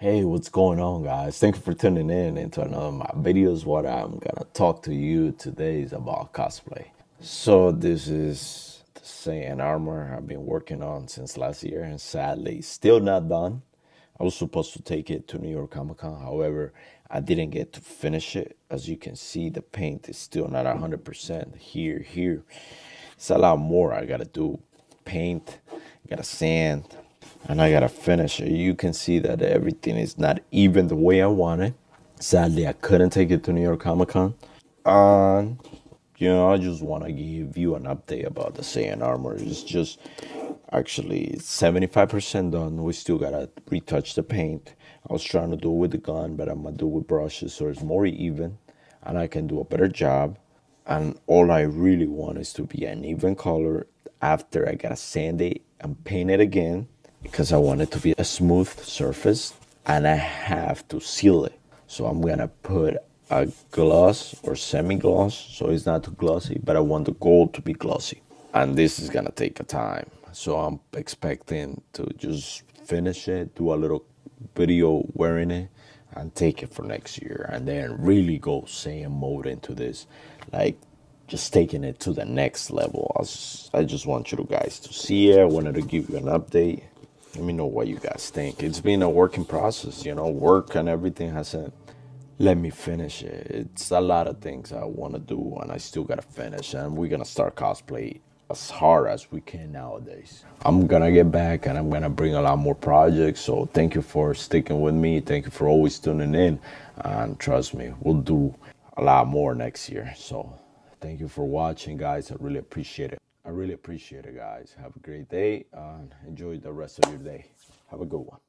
Hey, what's going on, guys? Thank you for tuning in into another of my videos. What I'm gonna talk to you today is about cosplay. So this is the Saiyan armor I've been working on since last year, and sadly, still not done. I was supposed to take it to New York Comic Con, however, I didn't get to finish it. As you can see, the paint is still not 100% here. Here, it's a lot more I gotta do. Paint, gotta sand, and I gotta finish it. You can see that everything is not even the way I want it. Sadly, I couldn't take it to New York Comic Con. And, you know, I just want to give you an update about the Saiyan armor. It's just actually 75% done. We still gotta retouch the paint. I was trying to do it with the gun, but I'm gonna do it with brushes so it's more even and I can do a better job. And all I really want is to be an even color after I gotta sand it and paint it again because I want it to be a smooth surface and I have to seal it. So I'm gonna put a gloss or semi-gloss so it's not too glossy, but I want the gold to be glossy. And this is gonna take a time. So I'm expecting to just finish it, do a little video wearing it, and take it for next year. And then really go Saiyan mode into this. Like just taking it to the next level. I just want you guys to see it. I wanted to give you an update. Let me know what you guys think. It's been a working process, you know, work and everything hasn't let me finish it. It's a lot of things I want to do, and I still got to finish. And we're going to start cosplay as hard as we can nowadays. I'm going to get back and I'm going to bring a lot more projects. So thank you for sticking with me. Thank you for always tuning in. And trust me, we'll do a lot more next year. So thank you for watching, guys. I really appreciate it. I really appreciate it, guys. Have a great day and enjoy the rest of your day. Have a good one.